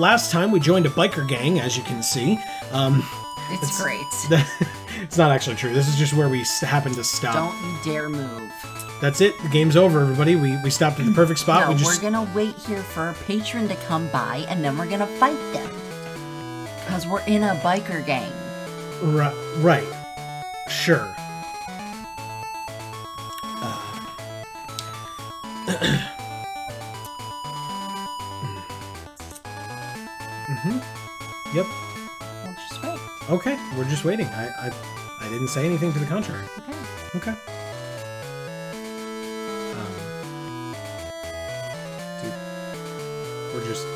last time we joined a biker gang, as you can see. Um, It's, great. it's not actually true. This is just where we happened to stop. Don't you dare move. That's it. The game's over, everybody. We, we stopped at the perfect spot. no, we just we're gonna wait here for a patron to come by, and then we're gonna fight them. Cause we're in a biker gang. Right. right. Sure. Mm-hmm. Yep. We'll just wait. Okay, we're just waiting. I, I, I didn't say anything to the contrary. Okay. Okay. Um, dude, we're just